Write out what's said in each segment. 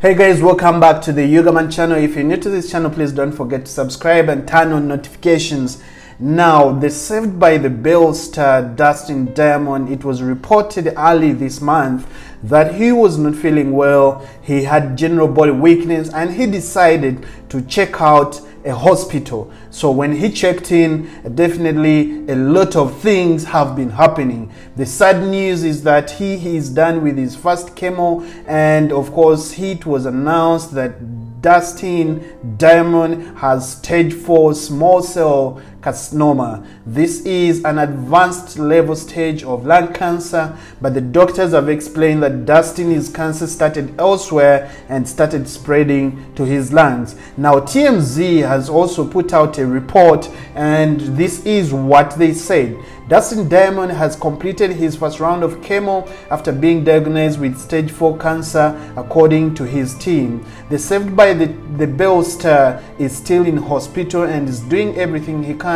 Hey guys, welcome back to the Ugaman channel. If you're new to this channel, please don't forget to subscribe and turn on notifications. Now, the Saved by the Bell star Dustin Diamond, it was reported early this month that he was not feeling well. He had general body weakness and he decided to check out a hospital. So when he checked in, definitely a lot of things have been happening. The sad news is that he, is done with his first chemo and of course it was announced that Dustin Diamond has stage 4 small cell carcinoma. This is an advanced level stage of lung cancer, but the doctors have explained that Dustin's cancer started elsewhere and started spreading to his lungs. Now, TMZ has also put out a report, and this is what they said. Dustin Diamond has completed his first round of chemo after being diagnosed with stage 4 cancer, according to his team. The Saved by the, the Bell star is still in hospital and is doing everything he can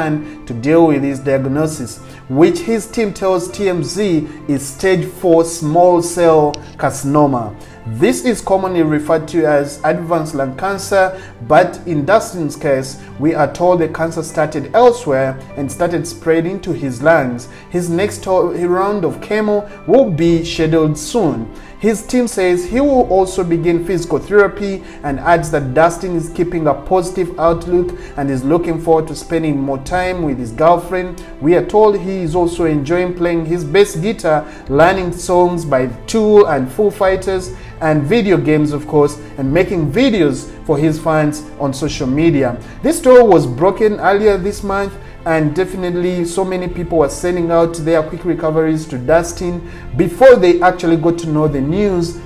to deal with his diagnosis, which his team tells TMZ is stage 4 small cell carcinoma. This is commonly referred to as advanced lung cancer, but in Dustin's case, we are told the cancer started elsewhere and started spreading to his lungs. His next round of chemo will be scheduled soon. His team says he will also begin physical therapy and adds that Dustin is keeping a positive outlook and is looking forward to spending more time with his girlfriend. We are told he is also enjoying playing his bass guitar, learning songs by Tool and Foo Fighters, and video games, of course, and making videos for his fans on social media. This story was broken earlier this month and definitely so many people were sending out their quick recoveries to Dustin before they actually got to know the news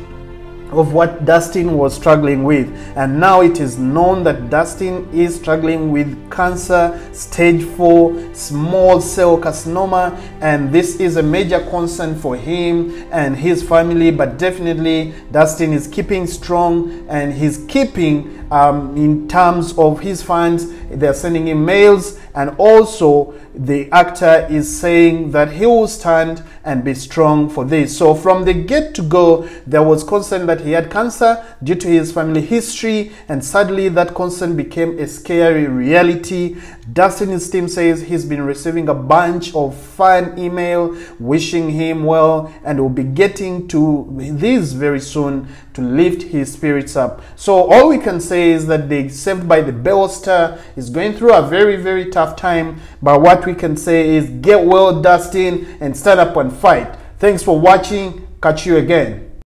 of what Dustin was struggling with. And now it is known that Dustin is struggling with cancer, stage 4, small cell carcinoma, and this is a major concern for him and his family. But definitely, Dustin is keeping strong and he's keeping um, in terms of his fans. They're sending him mails, and also the actor is saying that he will stand and be strong for this. So, from the get to go, there was concern that he had cancer due to his family history, and sadly, that concern became a scary reality. Dustin's team says he's been receiving a bunch of fan email wishing him well, and will be getting to this very soon to lift his spirits up. So, all we can say is that they Saved by the Bell star is going through a very, very tough time. But what we can say is get well, Dustin, and stand up and fight. Thanks for watching. Catch you again.